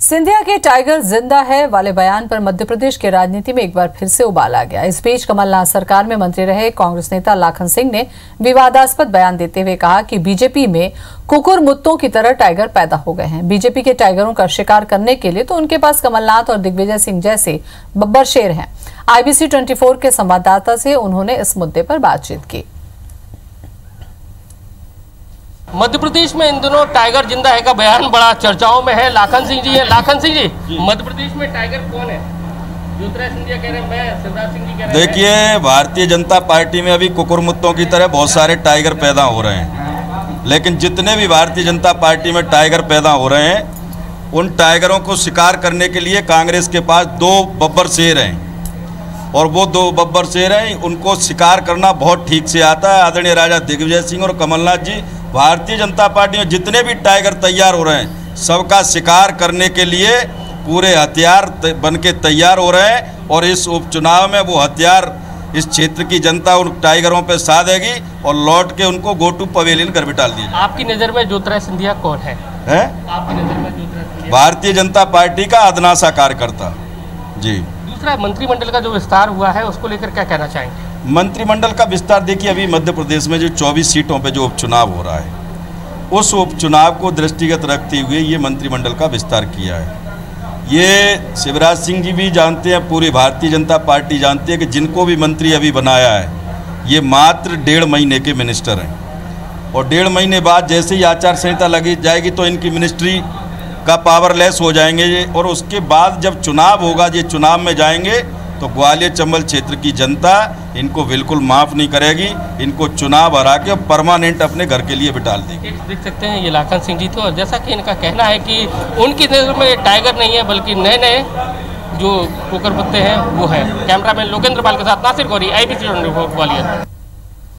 सिंधिया के टाइगर ज़िंदा है वाले बयान पर मध्य प्रदेश की राजनीति में एक बार फिर से उबाल आ गया। इस बीच कमलनाथ सरकार में मंत्री रहे कांग्रेस नेता लाखन सिंह ने विवादास्पद बयान देते हुए कहा कि बीजेपी में कुकुर मुत्तों की तरह टाइगर पैदा हो गए हैं। बीजेपी के टाइगरों का शिकार करने के लिए तो उनके पास कमलनाथ और दिग्विजय सिंह जैसे बब्बर शेर हैं। आईबीसी 24 के संवाददाता से उन्होंने इस मुद्दे पर बातचीत की। मध्य प्रदेश में इन दिनों टाइगर ज़िंदा है का बयान बड़ा चर्चाओं में है। लाखन सिंह जी है। लाखन सिंह जी जी। मध्य प्रदेश में टाइगर कौन है? ज्योतिराज सिंधिया कह रहे हैं मैं शिवराज सिंह जी कह रहे हैं। देखिए भारतीय जनता पार्टी में अभी कुकुरमुत्तों की तरह बहुत सारे टाइगर पैदा हो रहे हैं। लेकिन जितने भी भारतीय जनता पार्टी में टाइगर पैदा हो रहे हैं उन टाइगरों को शिकार करने के लिए कांग्रेस के पास दो बब्बर शेर हैं। और वो दो बब्बर शेर हैं उनको शिकार करना बहुत ठीक से आता है। आदरणीय राजा दिग्विजय सिंह और कमलनाथ जी भारतीय जनता पार्टी में जितने भी टाइगर तैयार हो रहे हैं सबका शिकार करने के लिए पूरे हथियार बन के तैयार हो रहे हैं और इस उपचुनाव में वो हथियार इस क्षेत्र की जनता उन टाइगरों पर साधेगी और लौट के उनको गोटू पवेलियन कर बिठाल दिए आपकी नज़र में ज्योतिराज सिंधिया कौन है? है? आपकी नज़र में भारतीय जनता पार्टी का अदनासा कार्यकर्ता। जी। दूसरा मंत्रिमंडल का जो विस्तार हुआ है उसको लेकर क्या कहना चाहेंगे? मंत्रिमंडल का विस्तार देखिए अभी मध्य प्रदेश में जो 24 सीटों पे जो उपचुनाव हो रहा है, उस उपचुनाव को दृष्टिगत रखते हुए ये मंत्रिमंडल का विस्तार किया है। ये शिवराज सिंह जी भी जानते हैं, पूरी भारतीय जनता पार्टी जानती है कि जिनको भी मंत्री अभी बनाया है, ये मात्र डेढ़ महीने के मिनिस्टर हैं। और डेढ़ महीने बाद जैसे ही आचार संहिता लगी जाएगी तो इनकी मिनिस्ट्री का पावरलेस हो जाएँगे और उसके बाद जब चुनाव होगा, ये चुनाव में जाएँगे तो ग्वालियर चंबल क्षेत्र की जनता इनको बिल्कुल माफ़ नहीं करेगी, इनको चुनाव हरा के परमानेंट अपने घर के लिए बिटाल देगी। देख सकते हैं, ये लाखन सिंह जी तो जैसा कि इनका कहना है कि उनकी नज़र में टाइगर नहीं है, बल्कि नए नए जो कुकर पत्ते हैं, वो है। कैमरामैन लोकेंद्र पाल के साथ नासिर गौरी आई बी ग्वालियर।